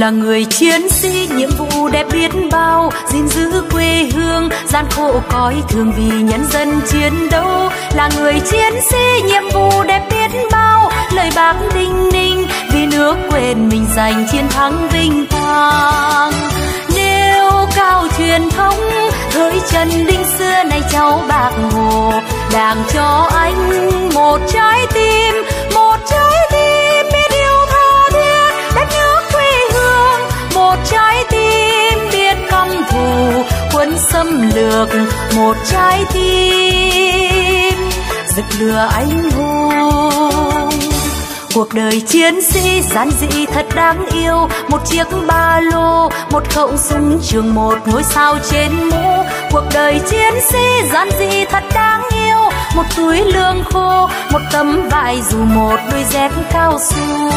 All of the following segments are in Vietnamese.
là người chiến sĩ, nhiệm vụ đẹp biết bao, gìn giữ quê hương, gian khổ coi thường vì nhân dân chiến đấu. Là người chiến sĩ, nhiệm vụ đẹp biết bao, lời bác đinh ninh, vì nước quên mình giành chiến thắng vinh quang. Nêu cao truyền thống, thời trần đinh xưa nay cháu bạc hồ, đảng cho anh một quân lược một trái tim. Rực lửa anh hùng. Cuộc đời chiến sĩ giản dị thật đáng yêu. Một chiếc ba lô, một khẩu súng trường một ngôi sao trên mũ. Cuộc đời chiến sĩ giản dị thật đáng yêu. Một túi lương khô, một tấm vải dù một đôi dép cao su.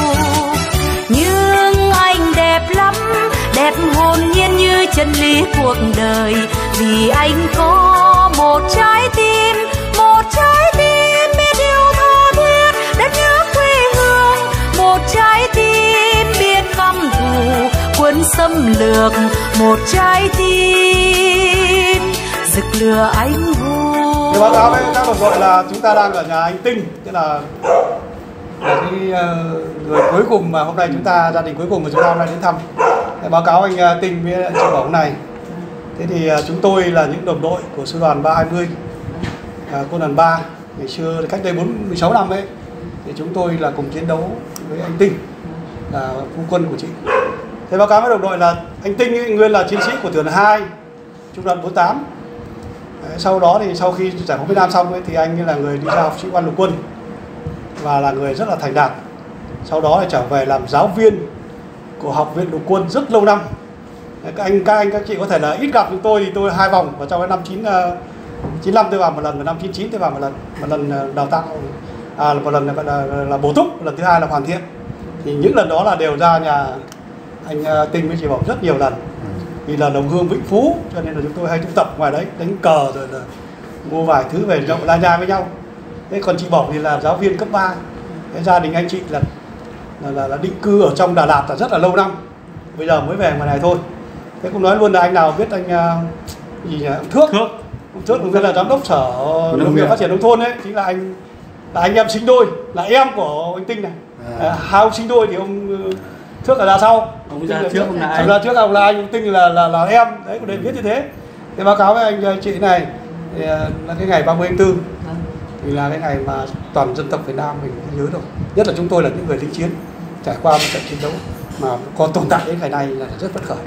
Chân lý cuộc đời. Vì anh có một trái tim, một trái tim biết yêu tha thiết, đất nước quê hương. Một trái tim biết căm thù quân xâm lược. Một trái tim, rực lửa anh hùng báo cáo với các đồng đội là chúng ta đang ở nhà anh Tinh, tức là là cái ờ, người cuối cùng mà hôm nay chúng ta, gia đình cuối cùng mà chúng ta hôm nay đến thăm báo cáo anh à, Tinh với chị bóng này. Thế thì à, chúng tôi là những đồng đội của sư đoàn 320 à, quân đoàn 3 ngày xưa cách đây 46 năm ấy. Thì chúng tôi là cùng chiến đấu với anh Tinh là phu quân của chị. Thế báo cáo với đồng đội là anh Tinh ấy, nguyên là chiến sĩ của tuyển 2 trung đoàn 48 Đấy, sau đó thì sau khi giải phóng Việt Nam xong ấy, thì anh ấy là người đi ra học sĩ quan lục quân và là người rất là thành đạt. Sau đó thì trở về làm giáo viên của học viện lục quân rất lâu năm. Các anh các anh các chị có thể là ít gặp chúng tôi thì tôi hai vòng và trong cái năm chín ờ, 95 tôi vào một lần và năm 99 tôi vào một lần. Một lần ờ, đào tạo à, một lần là, là, là, là bổ túc lần thứ hai là hoàn thiện. Thì những lần đó là đều ra nhà anh ờ, Tinh với chị Bổng rất nhiều lần. Vì là đồng hương Vĩnh Phú cho nên là chúng tôi hay tụ tập ngoài đấy đánh cờ rồi là mua vài thứ về nhậu la nha với nhau. Thế còn chị Bổng thì là giáo viên cấp 3 cái gia đình anh chị là là, là, là định cư ở trong Đà Lạt là rất là lâu năm bây giờ mới về ngoài này thôi thế cũng nói luôn là anh nào biết anh uh, gì nhỉ ông Thước Thước. ông Thước cũng là giám đốc sở Nông nghiệp. phát triển nông thôn đấy chính là anh là anh em sinh đôi là em của anh Tinh này À. à. hai ông sinh đôi thì ông ờ, Thước là ra sau Ông ra trước, ông là anh. ra trước ông là anh ông Tinh là là là em đấy có nên biết như thế thì báo cáo với anh ờ, chị này thì, ờ, là cái ngày 30 tháng 4 thì là cái ngày mà toàn dân tộc Việt Nam mình nhớ rồi nhất là chúng tôi là những người lính chiến trải qua một trận chiến đấu mà còn tồn tại đến ngày nay là rất phấn khởi.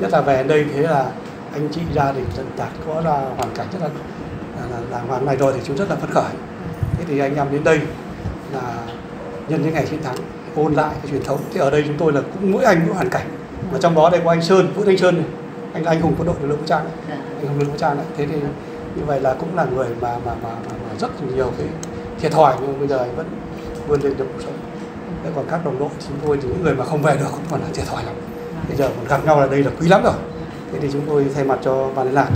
Nhất là về đây thế là anh chị gia đình dân tộc có ra hoàn cảnh rất là là, là, là hoàn này rồi thì chúng rất là phấn khởi. Thế thì anh em đến đây là nhân cái ngày chiến thắng ôn lại cái truyền thống. Thì ở đây chúng tôi là cũng mỗi anh mỗi hoàn cảnh. Mà trong đó đây có anh Sơn Vũ Thanh Sơn này. Anh anh hùng quân đội lực lượng vũ trang. Đấy anh hùng lực lượng vũ trang đấy. Thế thì như vậy là cũng là người mà mà mà, mà, rất nhiều cái thiệt thòi nhưng bây giờ vẫn vươn lên được cuộc sống. Thế còn các đồng đội chúng tôi thì những người mà không về được cũng còn là thiệt thòi lắm. Bây giờ còn gặp nhau là đây là quý lắm rồi. Thế thì chúng tôi thay mặt cho ban liên lạc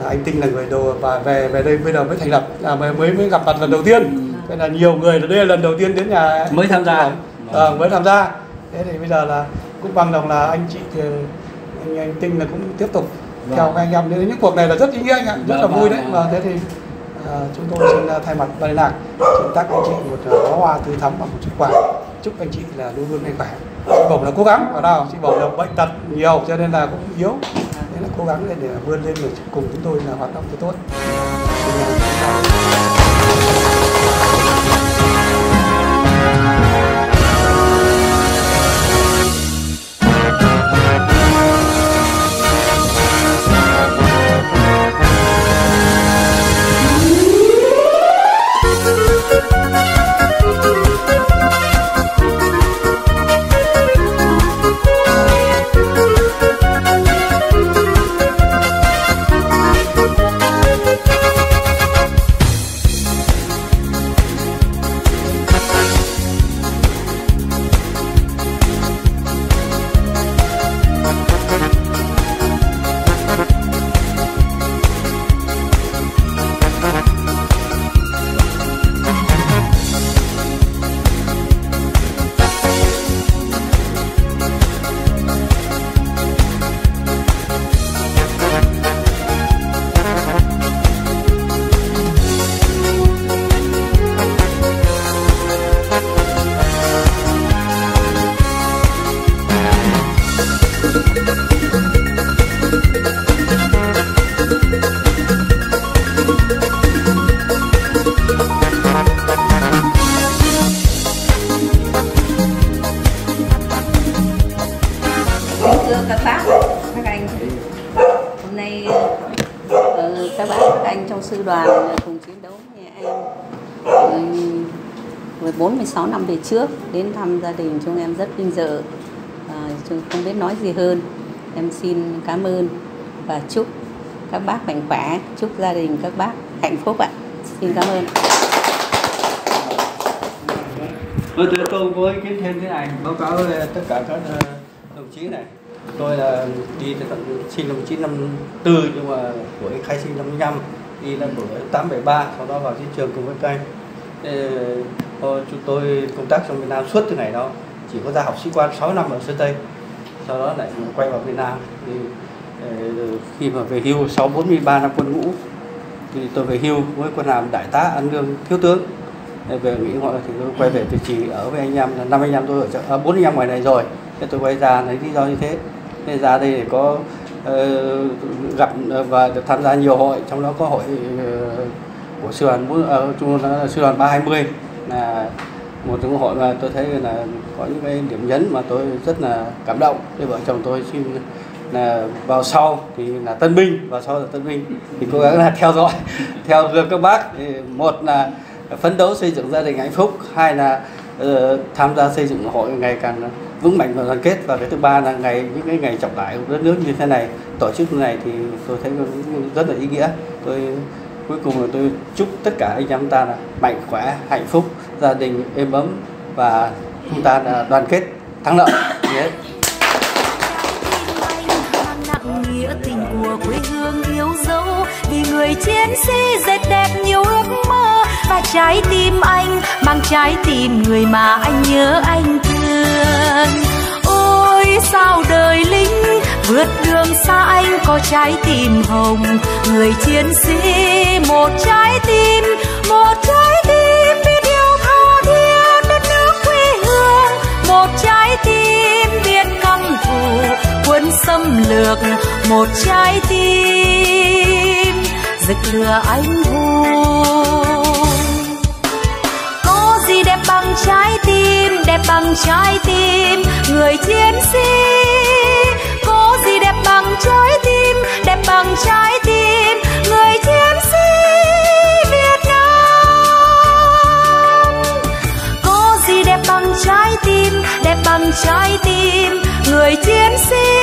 là anh Tinh là người đầu và về về đây bây giờ mới thành lập. À, mới mới mới gặp mặt lần đầu tiên. Thế là nhiều người là đây là lần đầu tiên đến nhà Mới tham gia. Ờ, mới tham gia. Thế thì bây giờ là cũng bằng lòng là anh chị thì anh anh Tinh là cũng tiếp tục Vâng. theo các anh em đến những cuộc này là rất ý nghĩa anh ạ rất là Vâng, vui vâng, đấy. vâng. và thế thì à, chúng tôi xin à, thay mặt ban liên lạc xin tặng anh chị một à, bó hoa tươi thắm và một chút quà chúc anh chị là luôn luôn mạnh khỏe chị bổng là cố gắng và nào chị bổng là bệnh tật nhiều cho nên là cũng yếu. Thế là cố gắng lên để vươn lên để cùng chúng tôi là hoạt động cho tốt Música nay ờ, các bác các anh trong sư đoàn cùng chiến đấu với em uh, 14 16 năm về trước đến thăm gia đình chúng em rất vinh dự. Uh, không biết nói gì hơn. Em xin cảm ơn và chúc các bác mạnh khỏe chúc gia đình các bác hạnh phúc ạ. Xin cảm ơn. Tôi, tôi, với kiến thêm thế này báo cáo tất cả các ờ, đồng chí này tôi là đi từ tận sinh năm 1954 nhưng mà tuổi khai sinh năm 55 đi là tuổi 873 sau đó vào chiến trường cùng với các anh. Tôi, ờ, chúng tôi công tác trong Việt Nam suốt từ ngày đó chỉ có ra học sĩ quan 6 năm ở Sơn Tây sau đó lại quay vào Việt Nam. Thì ờ, khi mà về hưu sau 43 năm quân ngũ thì tôi về hưu với quân hàm đại tá ăn lương thiếu tướng. Về nghỉ ngoại thì tôi quay về tôi chỉ ở với anh em năm anh em tôi ở à, bốn anh em ngoài này rồi thế tôi quay ra lấy lý do như thế. Thế ra đây để có uh, gặp ờ, và được tham gia nhiều hội. Trong đó có hội uh, của sư đoàn uh, trung sư đoàn 320 là một trong hội mà tôi thấy là có những cái điểm nhấn mà tôi rất là cảm động. Thế vợ chồng tôi xin là vào sau thì là tân binh vào sau là tân binh. Thì cố gắng là theo dõi theo gương các bác. Thì một là phấn đấu xây dựng gia đình hạnh phúc hai là Ờ, tham gia xây dựng hội ngày càng vững mạnh và đoàn kết. Và cái thứ ba là ngày, những cái ngày trọng đại của đất nước như thế này, tổ chức này thì tôi thấy rất là ý nghĩa. Tôi, cuối cùng là tôi chúc tất cả anh em ta là mạnh khỏe, hạnh phúc, gia đình êm ấm và chúng ta là đoàn kết, thắng lợi. Yeah. nghĩa tình của quê hương yêu dấu vì người chiến sĩ dệt đẹp nhiều ước mơ và trái tim anh, mang trái tim người mà anh nhớ anh thương. Ôi, sao đời lính vượt đường xa anh, có trái tim hồng, người chiến sĩ, một trái tim, một trái tim biết yêu tha thiết đất nước quê hương. Một trái tim biết căm thù quân xâm lược, một trái tim, rực lửa anh hùng. Bằng trái tim, đẹp bằng trái tim. Người chiến sĩ, có gì đẹp bằng trái tim? Đẹp bằng trái tim. Người chiến sĩ Việt Nam. Có gì đẹp bằng trái tim? Đẹp bằng trái tim. Người chiến sĩ